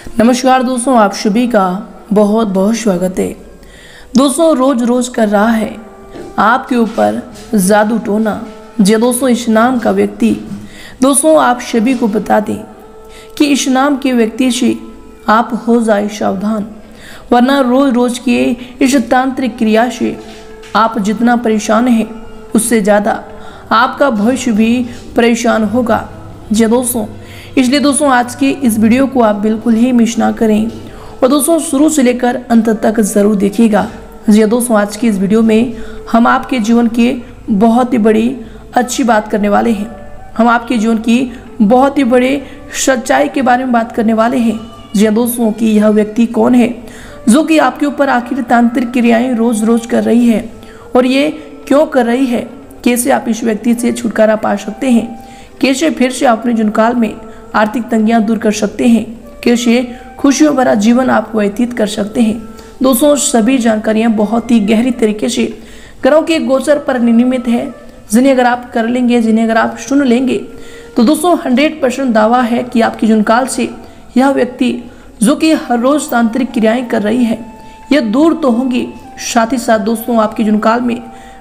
नमस्कार दोस्तों, आप सभी का बहुत बहुत स्वागत है। दोस्तों, रोज रोज कर रहा है। आपके ऊपर जादू टोना। जो दोस्तों, इस नाम का व्यक्ति। दोस्तों, आप सभी को बता दें कि इस नाम के व्यक्ति से आप हो जाए सावधान, वरना रोज रोज के इस तांत्रिक क्रिया से आप जितना परेशान हैं, उससे ज़्यादा आपका भविष्य भी परेशान होगा। जी दोस्तों इसलिए दोस्तों, आज की इस वीडियो को आप बिल्कुल ही मिस ना करें। और दोस्तों, शुरू से लेकर अंत तक ज़रूर देखिएगा। जी दोस्तों, आज की इस वीडियो में हम आपके जीवन के बहुत ही बड़ी अच्छी बात करने वाले हैं। हम आपके जीवन की बहुत ही बड़े सच्चाई के बारे में बात करने वाले हैं। जी दोस्तों, कि यह व्यक्ति कौन है, जो कि आपके ऊपर आखिर तांत्रिक क्रियाएँ रोज रोज कर रही है। और ये क्यों कर रही है? कैसे आप इस व्यक्ति से छुटकारा पा सकते हैं? कैसे फिर से अपने जुनकाल में आर्थिक तंगियाँ दूर कर सकते हैं। कैसे खुशियों भरा जीवन आप व्यतीत कर सकते हैं। दोस्तों, सभी जानकारियाँ बहुत ही गहरी तरीके से ग्रहों के गोचर पर नियमित है। जिन्हें अगर आप कर लेंगे, जिन्हें अगर आप सुन लेंगे तो दोस्तों, हंड्रेड परसेंट दावा है कि आपकी जुनकाल से यह व्यक्ति जो कि हर रोज तांत्रिक क्रियाएँ कर रही है, यह दूर तो होंगी। साथ ही साथ दोस्तों, आपकी जुनकाल में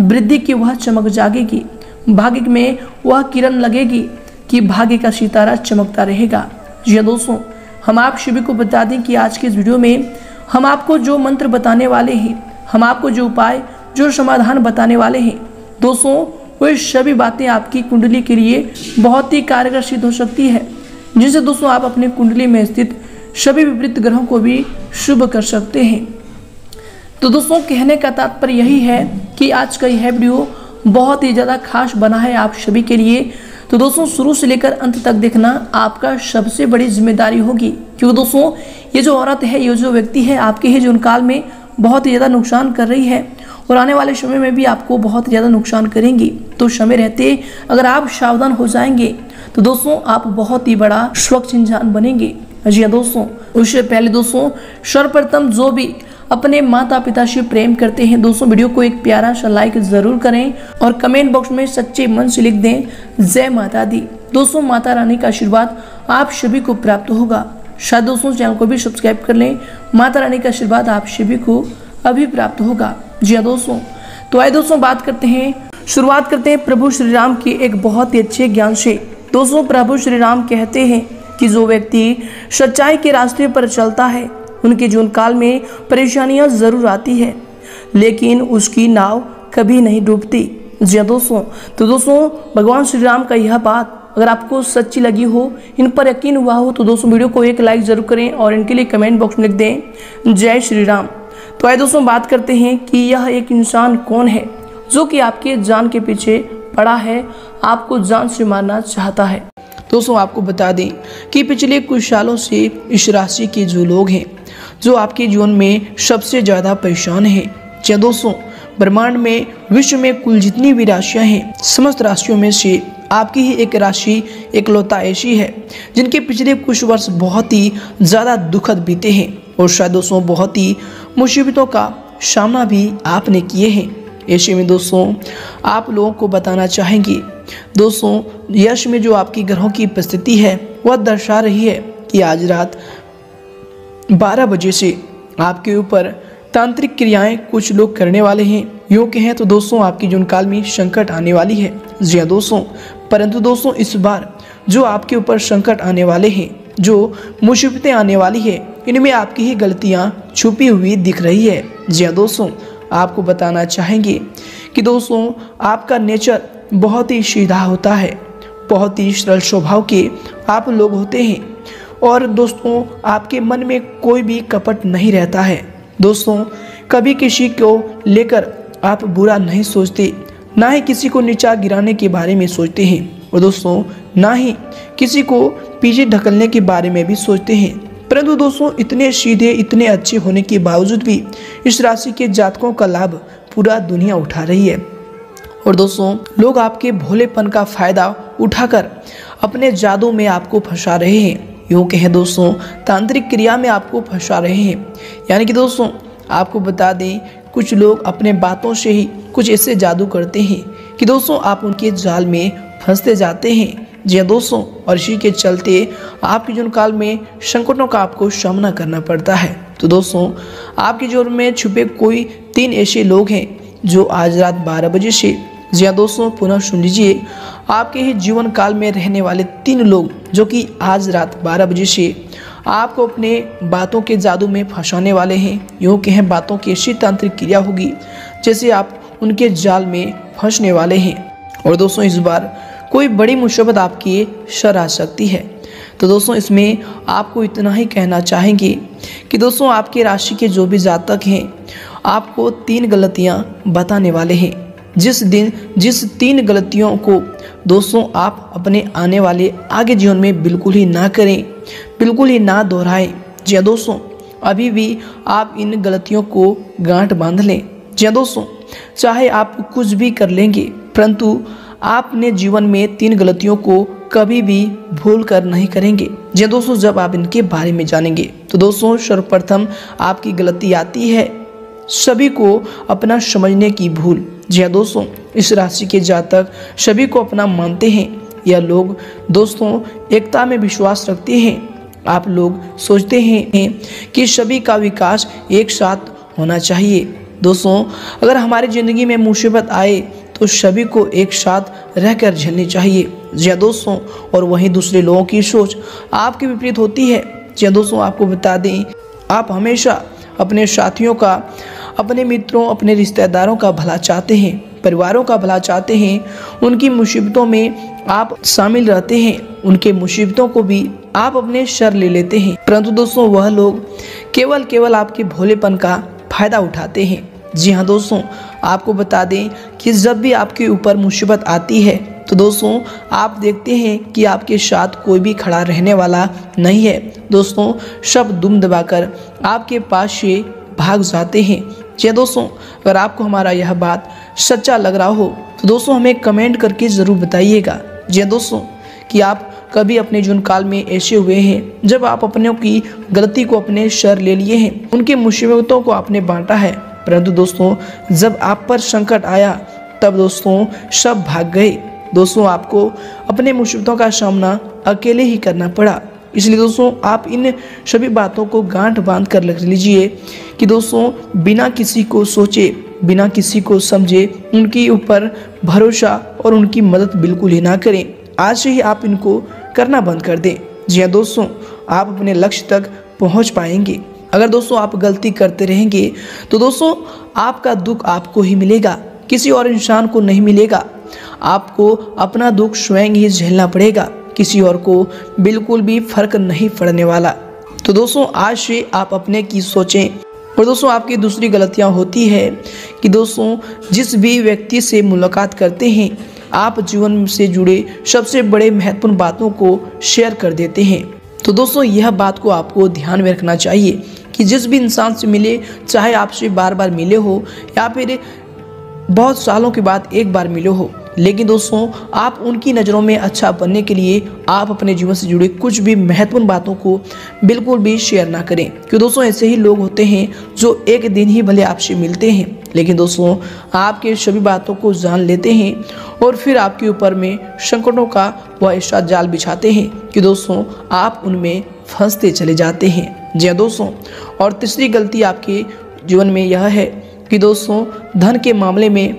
वृद्धि की वह चमक जागेगी। भाग्य में वह किरण लगेगी। कि भाग्य का सितारा चमकता रहेगा। जी दोस्तों, हम आप सभी को बता दें कि आज के इस वीडियो में हम आपको जो मंत्र बताने वाले हैं, हम आपको जो उपाय, जो समाधान बताने वाले हैं, दोस्तों वो सभी बातें आपकी कुंडली के लिए बहुत ही कारगर सिद्ध हो सकती है, जिससे दोस्तों आप अपने कुंडली में स्थित सभी विपरीत ग्रहों को भी शुभ कर सकते हैं। तो दोस्तों, कहने का तात्पर्य यही है कि आज का यह वीडियो बहुत ही ज़्यादा खास बना है आप सभी के लिए तो दोस्तों, शुरू से लेकर अंत तक देखना आपका सबसे बड़ी ज़िम्मेदारी होगी। क्योंकि दोस्तों, ये जो औरत है, ये जो व्यक्ति है, आपके ही जीवन काल में बहुत ही ज़्यादा नुकसान कर रही है और आने वाले समय में भी आपको बहुत ज़्यादा नुकसान करेंगी। तो समय रहते अगर आप सावधान हो जाएँगे तो दोस्तों, आप बहुत ही बड़ा स्वच्छ इंसान बनेंगे। जी हाँ दोस्तों, उससे पहले दोस्तों, सर्वप्रथम जो भी अपने माता पिता से प्रेम करते हैं। दोस्तों, वीडियो को एक प्यारा सा लाइक ज़रूर करें और कमेंट बॉक्स में सच्चे मन से लिख दें, जय माता दी। दोस्तों, माता रानी का आशीर्वाद आप सभी को प्राप्त होगा। शायद दोस्तों, चैनल को भी सब्सक्राइब कर लें। माता रानी का आशीर्वाद आप सभी को अभी प्राप्त होगा। जी हाँ दोस्तों। तो आए दोस्तों, बात करते हैं। शुरुआत करते हैं प्रभु श्री राम के एक बहुत ही अच्छे ज्ञान से। दोस्तों, प्रभु श्री राम कहते हैं कि जो व्यक्ति सच्चाई के रास्ते पर चलता है उनके जीवन काल में परेशानियाँ ज़रूर आती है, लेकिन उसकी नाव कभी नहीं डूबती। जी हाँ दोस्तों तो दोस्तों, भगवान श्री राम का यह बात अगर आपको सच्ची लगी हो, इन पर यकीन हुआ हो तो दोस्तों वीडियो को एक लाइक ज़रूर करें और इनके लिए कमेंट बॉक्स में लिख दें, जय श्री राम तो आए दोस्तों, बात करते हैं कि यह एक इंसान कौन है, जो कि आपके जान के पीछे पड़ा है, आपको जान से मारना चाहता है। दोस्तों, आपको बता दें कि पिछले कुछ सालों से इस राशि के जो लोग हैं, जो आपके जीवन में सबसे ज़्यादा परेशान है। क्या दोस्तों, ब्रह्मांड में, विश्व में कुल जितनी भी राशियाँ हैं, समस्त राशियों में से आपकी ही एक राशि एकलौता ऐसी है, जिनके पिछले कुछ वर्ष बहुत ही ज़्यादा दुखद बीते हैं। और शायद दोस्तों, बहुत ही मुसीबतों का सामना भी आपने किए हैं। ऐसे में दोस्तों, आप लोगों को बताना चाहेंगे, दोस्तों, यश में जो आपकी ग्रहों की उपस्थिति है, वह दर्शा रही है कि आज रात बारह बजे से आपके ऊपर तांत्रिक क्रियाएँ कुछ लोग करने वाले हैं। यूँ कहें तो दोस्तों, आपकी जीवन काल में संकट आने वाली है। जी हाँ दोस्तों, परंतु दोस्तों, इस बार जो आपके ऊपर संकट आने वाले हैं, जो मुसीबतें आने वाली है, इनमें आपकी ही गलतियाँ छुपी हुई दिख रही है। जी हाँ दोस्तों आपको बताना चाहेंगे कि दोस्तों, आपका नेचर बहुत ही सीधा होता है, बहुत ही सरल स्वभाव के आप लोग होते हैं। और दोस्तों, आपके मन में कोई भी कपट नहीं रहता है। दोस्तों, कभी किसी को लेकर आप बुरा नहीं सोचते, ना ही किसी को नीचा गिराने के बारे में सोचते हैं। और दोस्तों, ना ही किसी को पीछे ढकलने के बारे में भी सोचते हैं। परंतु दोस्तों, इतने सीधे, इतने अच्छे होने के बावजूद भी इस राशि के जातकों का लाभ पूरा दुनिया उठा रही है। और दोस्तों, लोग आपके भोलेपन का फ़ायदा उठाकर अपने जादू में आपको फंसा रहे हैं। यूँ कहें दोस्तों, तांत्रिक क्रिया में आपको फंसा रहे हैं। यानी कि दोस्तों, आपको बता दें, कुछ लोग अपने बातों से ही कुछ ऐसे जादू करते हैं कि दोस्तों, आप उनके जाल में फंसते जाते हैं। जी हाँ दोस्तों, और इसी के चलते आपके जीवन काल में संकटों का आपको सामना करना पड़ता है। तो दोस्तों, आपके जीवन में छुपे कोई तीन ऐसे लोग हैं जो आज रात बारह बजे से, जी हाँ दोस्तों, पुनः सुन लीजिए, आपके ही जीवन काल में रहने वाले तीन लोग जो कि आज रात बारह बजे से आपको अपने बातों के जादू में फंसाने वाले हैं। यूँ कहें बातों की ऐसी तांत्रिक क्रिया होगी जैसे आप उनके जाल में फंसने वाले हैं। और दोस्तों, इस बार कोई बड़ी मुसीबत आपकी शर आ सकती है। तो दोस्तों, इसमें आपको इतना ही कहना चाहेंगे कि दोस्तों, आपकी राशि के जो भी जातक हैं, आपको तीन गलतियाँ बताने वाले हैं। जिस दिन, जिस तीन गलतियों को दोस्तों, आप अपने आने वाले आगे जीवन में बिल्कुल ही ना करें, बिल्कुल ही ना दोहराएँ। जी हाँ दोस्तों, अभी भी आप इन गलतियों को गांठ बाँध लें। जी हाँ दोस्तों, चाहे आप कुछ भी कर लेंगे, परंतु आपने जीवन में तीन गलतियों को कभी भी भूल कर नहीं करेंगे। जी हाँ दोस्तों, जब आप इनके बारे में जानेंगे तो दोस्तों, सर्वप्रथम आपकी गलती आती है सभी को अपना समझने की भूल। जी हाँ दोस्तों, इस राशि के जातक सभी को अपना मानते हैं। यह लोग दोस्तों, एकता में विश्वास रखते हैं। आप लोग सोचते हैं कि सभी का विकास एक साथ होना चाहिए। दोस्तों, अगर हमारी ज़िंदगी में मुसीबत आए तो सभी को एक साथ रहकर झेलनी चाहिए। हाँ दोस्तों, और वहीं दूसरे लोगों की सोच आपके विपरीत होती है। हाँ दोस्तों, आपको बता दें, आप हमेशा अपने साथियों का, अपने मित्रों, अपने रिश्तेदारों का भला चाहते हैं, परिवारों का भला चाहते हैं। उनकी मुसीबतों में आप शामिल रहते हैं। उनके मुसीबतों को भी आप अपने शर ले लेते हैं। परंतु दोस्तों, वह लोग केवल केवल आपके भोलेपन का फ़ायदा उठाते हैं। जी हाँ दोस्तों, आपको बता दें कि जब भी आपके ऊपर मुसीबत आती है तो दोस्तों, आप देखते हैं कि आपके साथ कोई भी खड़ा रहने वाला नहीं है। दोस्तों सब दुम दबाकर आपके पास से भाग जाते हैं। जी दोस्तों, अगर आपको हमारा यह बात सच्चा लग रहा हो तो दोस्तों, हमें कमेंट करके ज़रूर बताइएगा। जी दोस्तों, कि आप कभी अपने जीवन काल में ऐसे हुए हैं, जब आप अपनों की गलती को अपने शर ले लिए हैं, उनके मुसीबतों को आपने बांटा है। परंतु दोस्तों, जब आप पर संकट आया, तब दोस्तों, सब भाग गए। दोस्तों, आपको अपने मुसीबतों का सामना अकेले ही करना पड़ा। इसलिए दोस्तों, आप इन सभी बातों को गांठ बाँध कर रख लीजिए कि दोस्तों, बिना किसी को सोचे, बिना किसी को समझे, उनके ऊपर भरोसा और उनकी मदद बिल्कुल ही ना करें। आज से ही आप इनको करना बंद कर दें। जी हाँ दोस्तों, आप अपने लक्ष्य तक पहुँच पाएँगे। अगर दोस्तों आप गलती करते रहेंगे तो दोस्तों आपका दुख आपको ही मिलेगा, किसी और इंसान को नहीं मिलेगा। आपको अपना दुख स्वयं ही झेलना पड़ेगा, किसी और को बिल्कुल भी फ़र्क नहीं पड़ने वाला। तो दोस्तों, आज से आप अपने की सोचें। और दोस्तों, आपकी दूसरी गलतियाँ होती है कि दोस्तों, जिस भी व्यक्ति से मुलाकात करते हैं, आप जीवन से जुड़े सबसे बड़े महत्वपूर्ण बातों को शेयर कर देते हैं। तो दोस्तों, यह बात को आपको ध्यान में रखना चाहिए कि जिस भी इंसान से मिले, चाहे आपसे बार बार मिले हो या फिर बहुत सालों के बाद एक बार मिले हो। लेकिन दोस्तों, आप उनकी नज़रों में अच्छा बनने के लिए आप अपने जीवन से जुड़े कुछ भी महत्वपूर्ण बातों को बिल्कुल भी शेयर ना करें। क्योंकि दोस्तों, ऐसे ही लोग होते हैं जो एक दिन ही भले आपसे मिलते हैं। लेकिन दोस्तों, आपके सभी बातों को जान लेते हैं और फिर आपके ऊपर में संकटों का वह ऐसा जाल बिछाते हैं कि दोस्तों, आप उनमें फंसते चले जाते हैं। जी दोस्तों, और तीसरी गलती आपके जीवन में यह है कि दोस्तों, धन के मामले में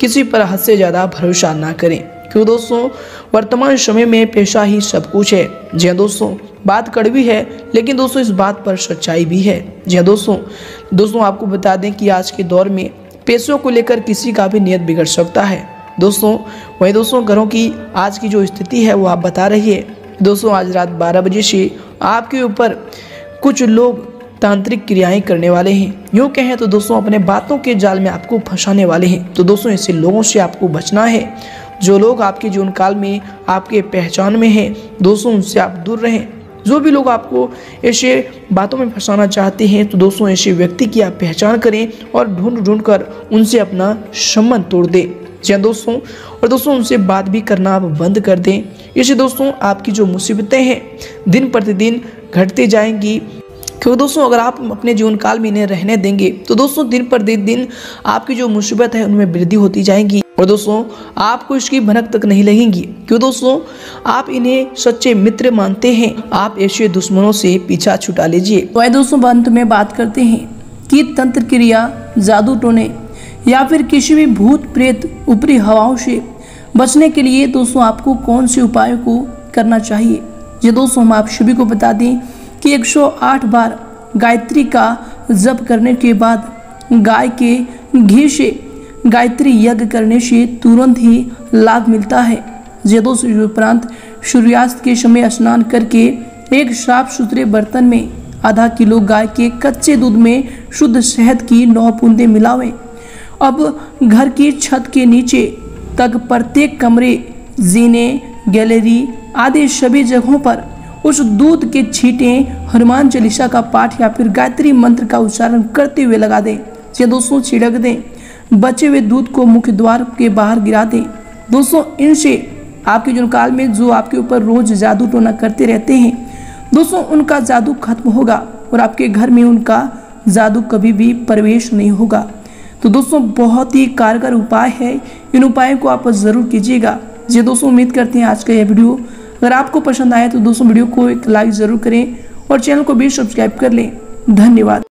किसी पर हद से ज़्यादा भरोसा ना करें। क्यों दोस्तों? वर्तमान समय में पेशा ही सब कुछ है। जी दोस्तों, बात कड़वी है, लेकिन दोस्तों, इस बात पर सच्चाई भी है। जी दोस्तों दोस्तों, आपको बता दें कि आज के दौर में पैसों को लेकर किसी का भी नियत बिगड़ सकता है। दोस्तों, वही दोस्तों, घरों की आज की जो स्थिति है, वो आप बता रही है। दोस्तों, आज रात 12 बजे से आपके ऊपर कुछ लोग तांत्रिक क्रियाएँ करने वाले हैं। यूँ कहें तो दोस्तों, अपने बातों के जाल में आपको फंसाने वाले हैं। तो दोस्तों ऐसे लोगों से आपको बचना है। जो लोग आपके जीवन काल में आपके पहचान में हैं, दोस्तों, उनसे आप दूर रहें। जो भी लोग आपको ऐसे बातों में फंसाना चाहते हैं तो दोस्तों, ऐसे व्यक्ति की आप पहचान करें और ढूंढ ढूंढ कर उनसे अपना संबंध तोड़ दें। जी हाँ दोस्तों, और दोस्तों, उनसे बात भी करना आप बंद कर दें। इसे दोस्तों, आपकी जो मुसीबतें हैं, दिन प्रतिदिन घटती जाएँगी। क्योंकि दोस्तों, अगर आप अपने जीवन काल में इन्हें रहने देंगे तो दोस्तों, दिन पर दिन दिन आपकी जो मुसीबत है, उनमें वृद्धि होती जाएगी। और दोस्तों, आपको इसकी भनक तक नहीं लगेंगी। क्यों दोस्तों, आप इन्हें सच्चे मित्र मानते हैं। आप ऐसे दुश्मनों से पीछा छुटा लीजिए। तो दोस्तों अंत में बात करते हैं कि तंत्र क्रिया जादू टोने या फिर किसी भी भूत प्रेत ऊपरी हवाओं से बचने के लिए दोस्तों आपको कौन से उपायों को करना चाहिए? ये दोस्तों, हम आप सभी को बता दें कि 108 बार गायत्री का जप करने के बाद गाय के घी से गायत्री यज्ञ करने से तुरंत ही लाभ मिलता है। ये दोस्तों उपरांत सूर्यास्त के समय स्नान करके एक साफ़ सुथरे बर्तन में आधा किलो गाय के कच्चे दूध में शुद्ध शहद की नौ बूंदे मिलावें। अब घर की छत के नीचे तक प्रत्येक कमरे, जीने, गैलरी आदि सभी जगहों पर उस दूध के छींटे हनुमान चालीसा का पाठ या फिर गायत्री मंत्र का उच्चारण करते हुए लगा दें। या दोस्तों छिड़क दें। बचे हुए दूध को मुख्य द्वार के बाहर गिरा दें। दोस्तों, इनसे आपके जीवन काल में जो आपके ऊपर रोज जादू टोना करते रहते हैं, दोस्तों, उनका जादू खत्म होगा और आपके घर में उनका जादू कभी भी प्रवेश नहीं होगा। तो दोस्तों, बहुत ही कारगर उपाय है। इन उपायों को आप ज़रूर कीजिएगा। जी दोस्तों, उम्मीद करते हैं आज का यह वीडियो अगर आपको पसंद आए तो दोस्तों, वीडियो को एक लाइक ज़रूर करें और चैनल को भी सब्सक्राइब कर लें। धन्यवाद।